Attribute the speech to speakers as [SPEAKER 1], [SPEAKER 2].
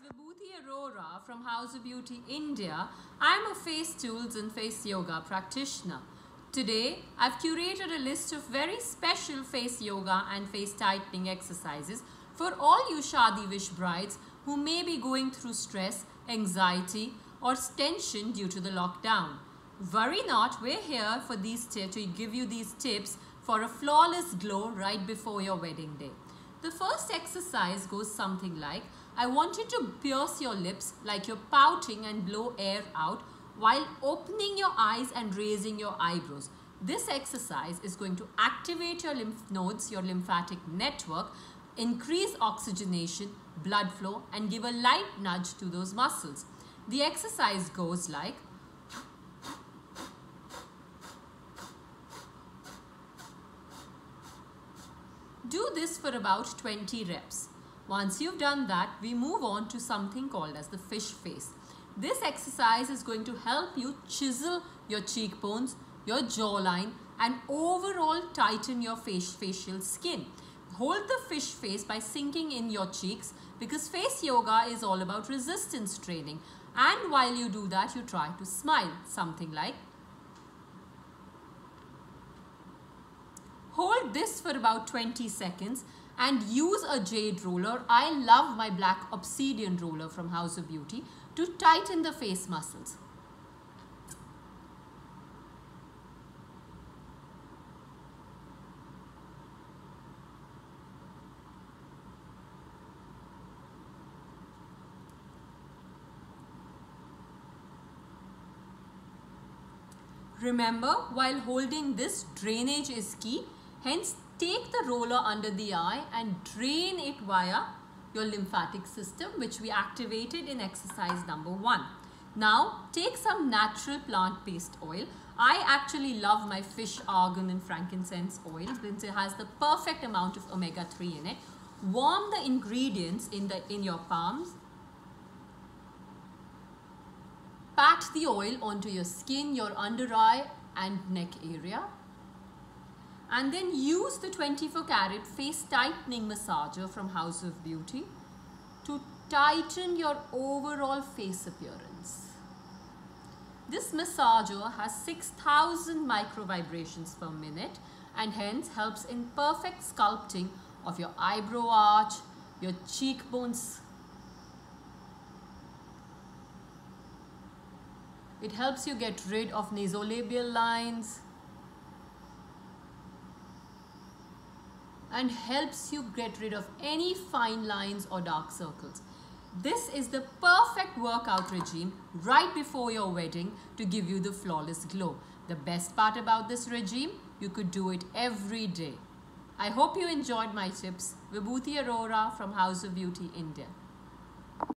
[SPEAKER 1] Vibhuti Arora from House of Beauty India. I am a face tools and face yoga practitioner. Today, I've curated a list of very special face yoga and face tightening exercises for all you Shadi Wish brides who may be going through stress, anxiety, or tension due to the lockdown. Worry not, we're here for these to give you these tips for a flawless glow right before your wedding day. The first exercise goes something like I want you to pierce your lips like you're pouting and blow air out while opening your eyes and raising your eyebrows. This exercise is going to activate your lymph nodes, your lymphatic network, increase oxygenation, blood flow and give a light nudge to those muscles. The exercise goes like Do this for about 20 reps. Once you've done that, we move on to something called as the fish face. This exercise is going to help you chisel your cheekbones, your jawline and overall tighten your face, facial skin. Hold the fish face by sinking in your cheeks because face yoga is all about resistance training. And while you do that, you try to smile, something like Hold this for about 20 seconds and use a jade roller. I love my black obsidian roller from House of Beauty to tighten the face muscles. Remember, while holding this, drainage is key. Hence, take the roller under the eye and drain it via your lymphatic system which we activated in exercise number one. Now take some natural plant-based oil. I actually love my fish argan and frankincense oil since it has the perfect amount of omega-3 in it. Warm the ingredients in, the, in your palms. Pat the oil onto your skin, your under eye and neck area and then use the 24 karat face tightening massager from House of Beauty to tighten your overall face appearance. This massager has 6000 micro vibrations per minute and hence helps in perfect sculpting of your eyebrow arch, your cheekbones. It helps you get rid of nasolabial lines, and helps you get rid of any fine lines or dark circles. This is the perfect workout regime right before your wedding to give you the flawless glow. The best part about this regime, you could do it every day. I hope you enjoyed my tips. Vibhuti Arora from House of Beauty, India.